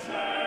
Sir.